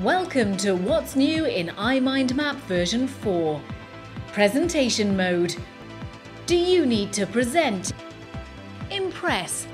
Welcome to what's new in iMindMap version 4. Presentation mode. Do you need to present, impress,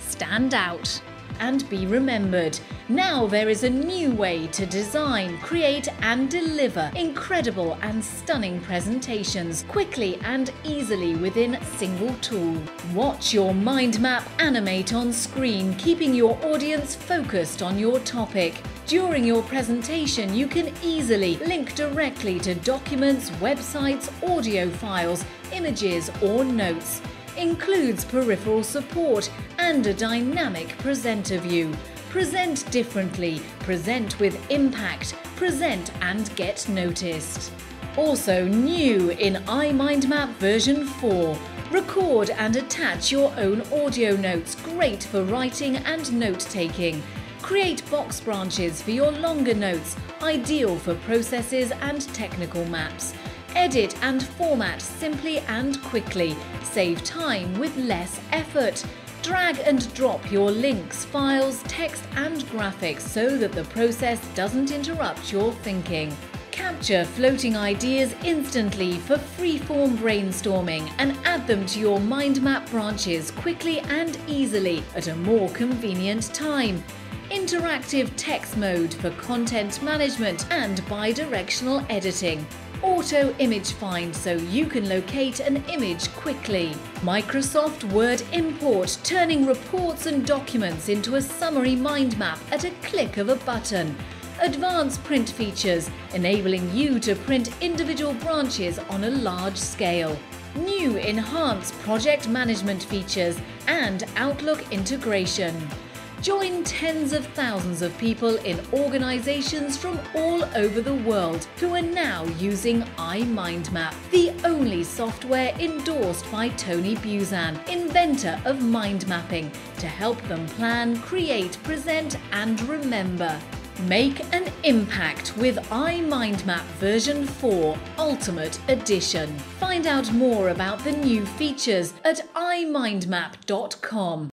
stand out, and be remembered? Now there is a new way to design, create, and deliver incredible and stunning presentations quickly and easily within a single tool. Watch your mind map animate on screen, keeping your audience focused on your topic. During your presentation, you can easily link directly to documents, websites, audio files, images, or notes. Includes peripheral support and a dynamic presenter view. Present differently, present with impact, present and get noticed. Also new in iMindMap version 4. Record and attach your own audio notes, great for writing and note taking. Create box branches for your longer notes, ideal for processes and technical maps. Edit and format simply and quickly. Save time with less effort. Drag and drop your links, files, text and graphics so that the process doesn't interrupt your thinking. Capture floating ideas instantly for free-form brainstorming and add them to your mind map branches quickly and easily at a more convenient time interactive text mode for content management and bi-directional editing, auto image find so you can locate an image quickly, Microsoft Word import turning reports and documents into a summary mind map at a click of a button, advanced print features enabling you to print individual branches on a large scale, new enhanced project management features and Outlook integration. Join tens of thousands of people in organisations from all over the world who are now using iMindMap, the only software endorsed by Tony Buzan, inventor of mind mapping, to help them plan, create, present and remember. Make an impact with iMindMap version 4 Ultimate Edition. Find out more about the new features at imindmap.com.